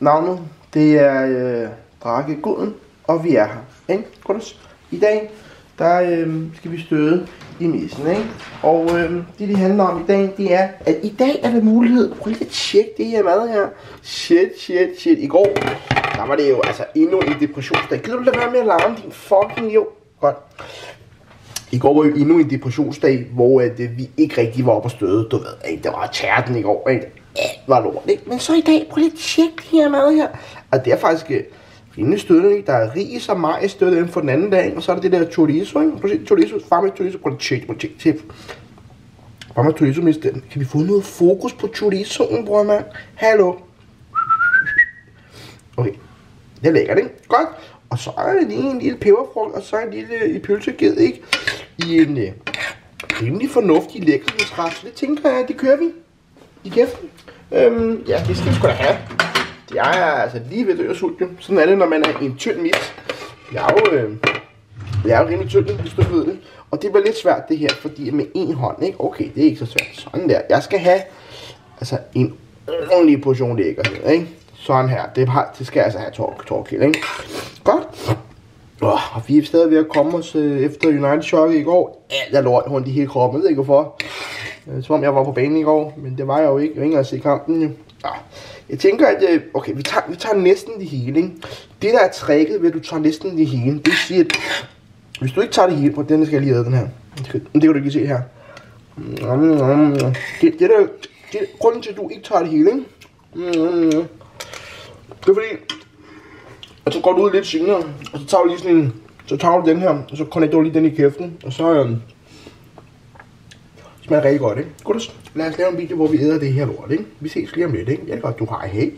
Navnet, det er øh, Drake Guden, og vi er her. Ikke? Godt. I dag, der øh, skal vi støde i messen, ikke? Og øh, det, det handler om i dag, det er, at i dag er der mulighed. Prøv lige at tjekke det her mad her. Shit, shit, shit. I går, der var det jo altså endnu en depressionsdag. Gider du lade være med at larme din fucking jo? Godt. I går var jo endnu en depressionsdag, hvor at, øh, vi ikke rigtig var oppe og støde. Du ved, ikke? det var tærten i går. Ikke? Alt var lort. Ikke? Men så i dag, prøv lige at tjekke det her mad her. Og det er faktisk øh, rimelig stødende. Ikke? Der er ris og majs støtte inden for den anden dag. Ikke? Og så er der det der chorizo. Ikke? Prøv at se chorizo. farme chorizo. Prøv at tjekke. Prøv at tjekke. tjekke. Farmer chorizo, mister. Kan vi få noget fokus på chorizoen, bror mand? Hallo? Okay. Det er lækkert, ikke? Godt. Og så er der lige en lille peberfrugt, og så en lille øh, i pølseged, ikke? I en øh, rimelig fornuftig lækkerhedsret. Så det tænker jeg, det kører vi i kæften. Øhm, ja, det skal vi sgu da have. Jeg er altså lige ved at dø af. Sådan er det, når man er en tynd mis. Jeg er jo, øh, jeg er jo rimelig tynd, hvis du ved det. Og det var lidt svært det her, fordi med en hånd, ikke? Okay, det er ikke så svært. Sådan der. Jeg skal have altså en ordentlig portion lækkerhed, ikke? Sådan her. Det, har, det skal jeg altså have tork, torkild, ikke? Godt. Oh, og vi er stadig ved at komme os øh, efter United Shock i går. Alt er lort rundt i hele kroppen. Jeg ved ikke hvorfor. Øh, som om jeg var på banen i går, men det var jeg jo ikke. Jeg var ikke at se kampen. Jo. Jeg tænker, at øh, okay, vi tager, vi tager næsten det hele. Ikke? Det, der er tricket ved, at du tager næsten det hele, det siger, at hvis du ikke tager det hele, på den skal jeg lige have den her. Det kan, det kan du ikke se her. Mm, mm, mm, det, det der, det, grunden til, at du ikke tager det hele, ikke? det er fordi, og så går du ud lidt senere, og så tager du lige sådan en, så tager du den her, og så connecter du lige den i kæften, og så øhm, smager det rigtig godt, ikke? Godt, lad os lave en video, hvor vi æder det her lort, ikke? Vi ses lige om lidt, ikke? Jeg kan godt, du har hey.